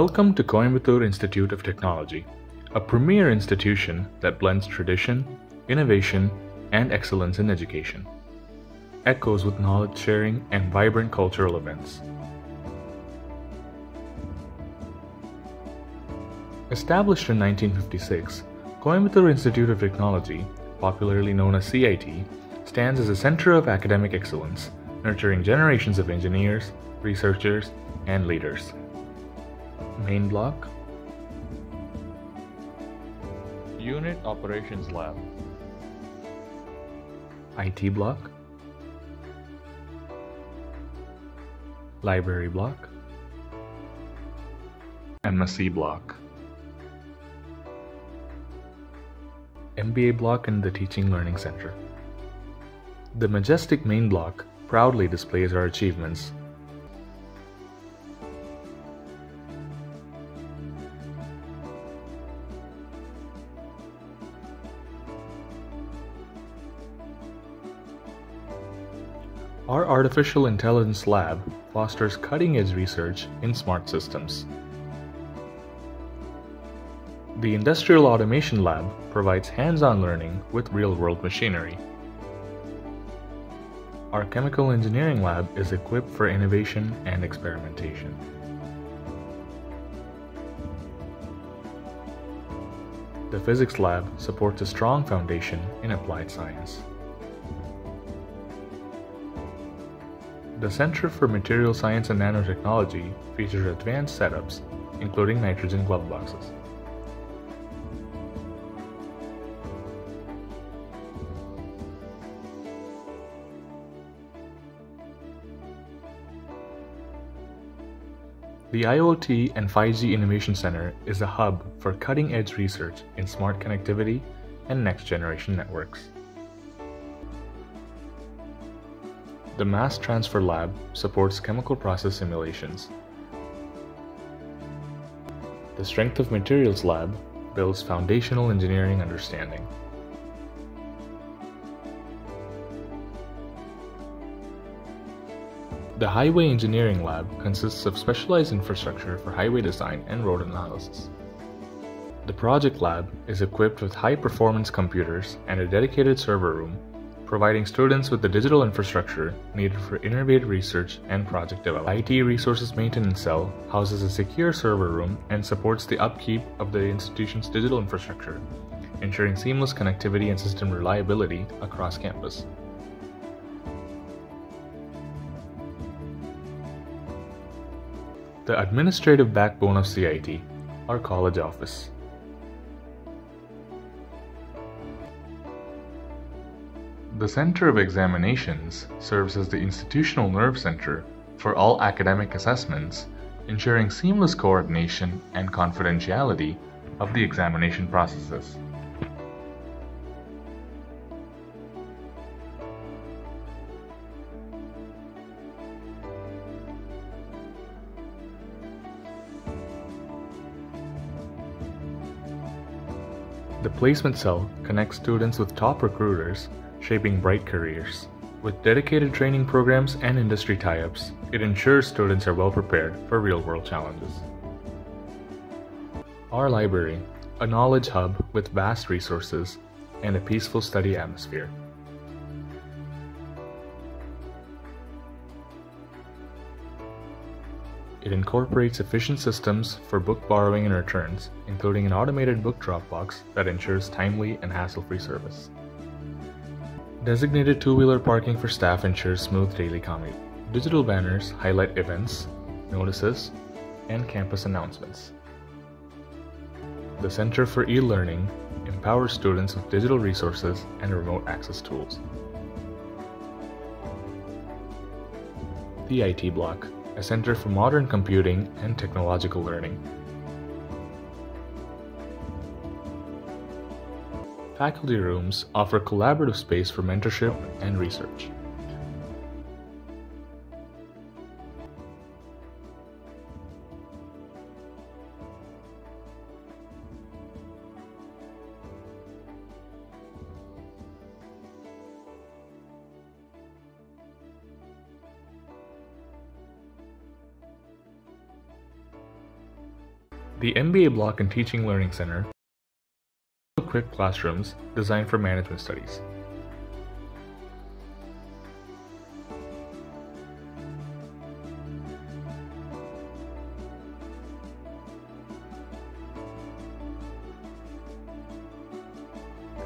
Welcome to Coimbatore Institute of Technology, a premier institution that blends tradition, innovation, and excellence in education. Echoes with knowledge sharing and vibrant cultural events. Established in 1956, Coimbatore Institute of Technology, popularly known as CIT, stands as a center of academic excellence, nurturing generations of engineers, researchers, and leaders. Main block? Unit Operations Lab. IT block? Library block? MSc block. MBA block and the Teaching Learning Center. The majestic main block proudly displays our achievements Our Artificial Intelligence Lab fosters cutting edge research in smart systems. The Industrial Automation Lab provides hands on learning with real world machinery. Our Chemical Engineering Lab is equipped for innovation and experimentation. The Physics Lab supports a strong foundation in applied science. The Center for Material Science and Nanotechnology features advanced setups, including nitrogen glove boxes. The IoT and 5G Innovation Center is a hub for cutting edge research in smart connectivity and next generation networks. The Mass Transfer Lab supports chemical process simulations. The Strength of Materials Lab builds foundational engineering understanding. The Highway Engineering Lab consists of specialized infrastructure for highway design and road analysis. The Project Lab is equipped with high performance computers and a dedicated server room, providing students with the digital infrastructure needed for innovative research and project development. IT Resources Maintenance Cell houses a secure server room and supports the upkeep of the institution's digital infrastructure, ensuring seamless connectivity and system reliability across campus. The administrative backbone of CIT, our college office. The Center of Examinations serves as the institutional nerve center for all academic assessments, ensuring seamless coordination and confidentiality of the examination processes. The Placement Cell connects students with top recruiters, shaping bright careers. With dedicated training programs and industry tie ups, it ensures students are well prepared for real world challenges. Our library, a knowledge hub with vast resources and a peaceful study atmosphere. It incorporates efficient systems for book borrowing and returns, including an automated book drop box that ensures timely and hassle-free service. Designated two-wheeler parking for staff ensures smooth daily commute. Digital banners highlight events, notices, and campus announcements. The Center for E-Learning empowers students with digital resources and remote access tools. The IT Block a center for modern computing and technological learning. faculty rooms offer collaborative space for mentorship and research. The MBA block and Teaching Learning Center equipped classrooms designed for management studies.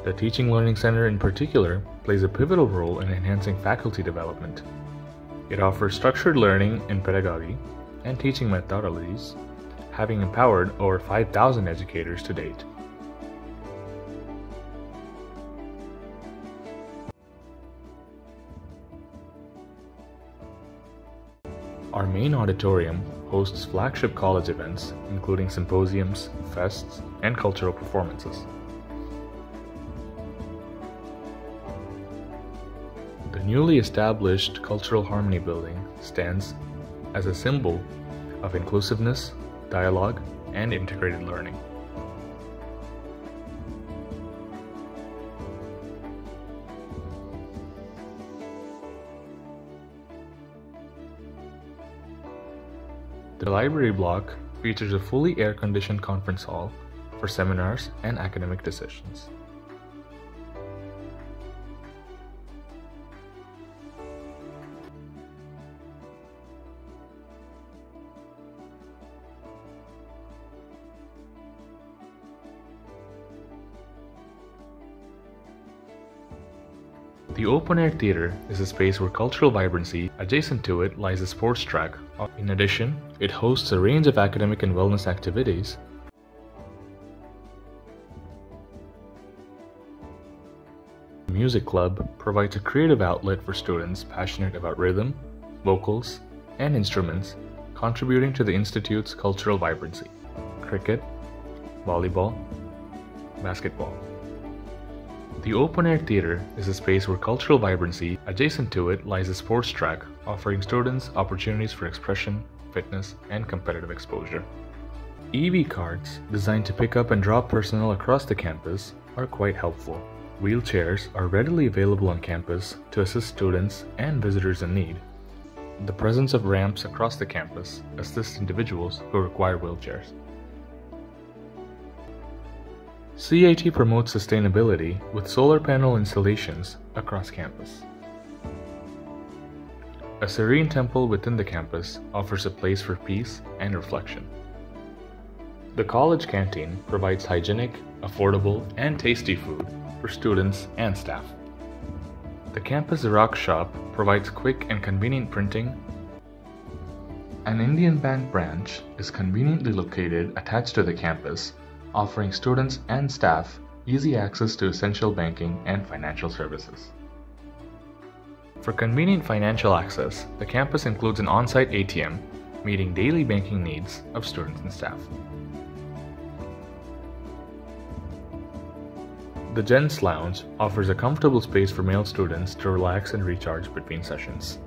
The Teaching Learning Center in particular plays a pivotal role in enhancing faculty development. It offers structured learning in pedagogy and teaching methodologies, having empowered over 5,000 educators to date. Our main auditorium hosts flagship college events, including symposiums, fests, and cultural performances. The newly established Cultural Harmony Building stands as a symbol of inclusiveness, dialogue, and integrated learning. The library block features a fully air-conditioned conference hall for seminars and academic decisions. The open air theater is a space where cultural vibrancy, adjacent to it lies a sports track. In addition, it hosts a range of academic and wellness activities. The music club provides a creative outlet for students passionate about rhythm, vocals, and instruments, contributing to the Institute's cultural vibrancy. Cricket, volleyball, basketball. The open air theater is a space where cultural vibrancy, adjacent to it lies a sports track offering students opportunities for expression, fitness, and competitive exposure. EV carts, designed to pick up and drop personnel across the campus, are quite helpful. Wheelchairs are readily available on campus to assist students and visitors in need. The presence of ramps across the campus assists individuals who require wheelchairs. CIT promotes sustainability with solar panel installations across campus. A serene temple within the campus offers a place for peace and reflection. The college canteen provides hygienic, affordable, and tasty food for students and staff. The campus Xerox shop provides quick and convenient printing. An Indian Bank branch is conveniently located attached to the campus offering students and staff easy access to essential banking and financial services. For convenient financial access, the campus includes an on-site ATM, meeting daily banking needs of students and staff. The Gents Lounge offers a comfortable space for male students to relax and recharge between sessions.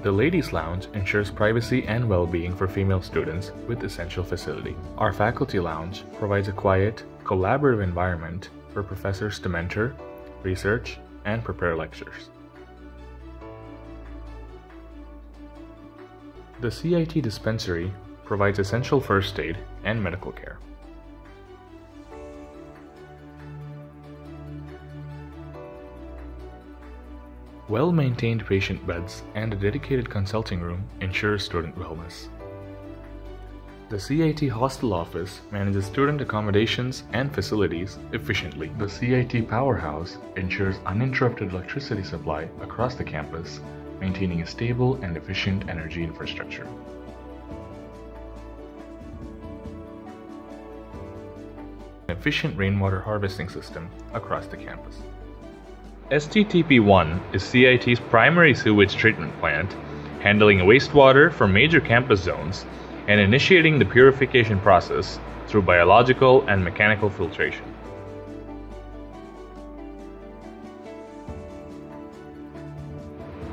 The Ladies Lounge ensures privacy and well-being for female students with essential facility. Our Faculty Lounge provides a quiet, collaborative environment for professors to mentor, research, and prepare lectures. The CIT dispensary provides essential first aid and medical care. Well-maintained patient beds and a dedicated consulting room ensure student wellness. The CIT hostel office manages student accommodations and facilities efficiently. The CIT powerhouse ensures uninterrupted electricity supply across the campus, maintaining a stable and efficient energy infrastructure. An efficient rainwater harvesting system across the campus. STTP-1 is CIT's primary sewage treatment plant, handling wastewater from major campus zones and initiating the purification process through biological and mechanical filtration.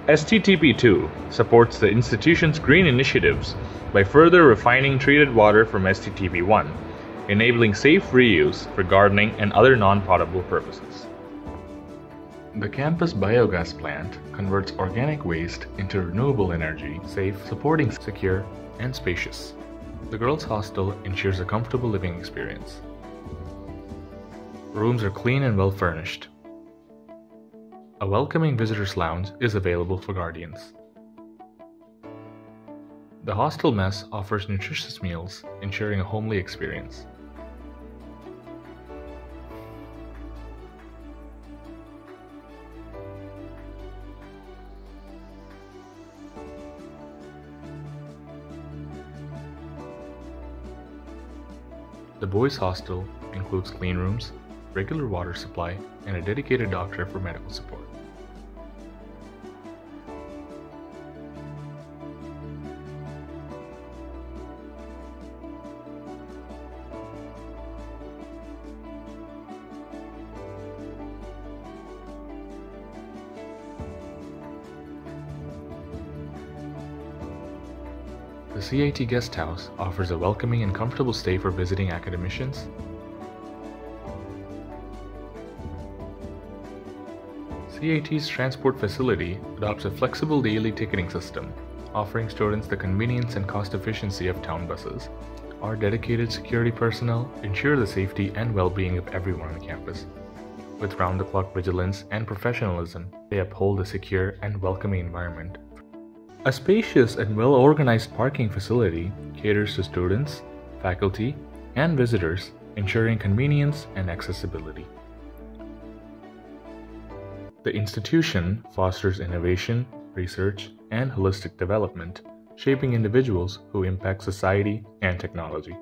STTP2 supports the institution's green initiatives by further refining treated water from STTP1, enabling safe reuse for gardening and other non-potable purposes. The campus biogas plant converts organic waste into renewable energy, safe, supporting, secure, and spacious. The girls' hostel ensures a comfortable living experience. Rooms are clean and well furnished. A welcoming visitors' lounge is available for guardians. The hostel mess offers nutritious meals, ensuring a homely experience. The boys' hostel includes clean rooms, regular water supply, and a dedicated doctor for medical support. The CIT Guest House offers a welcoming and comfortable stay for visiting academicians. CIT's transport facility adopts a flexible daily ticketing system, offering students the convenience and cost efficiency of town buses. Our dedicated security personnel ensure the safety and well-being of everyone on campus. With round-the-clock vigilance and professionalism, they uphold a secure and welcoming environment a spacious and well organized parking facility caters to students, faculty, and visitors, ensuring convenience and accessibility. The institution fosters innovation, research, and holistic development, shaping individuals who impact society and technology.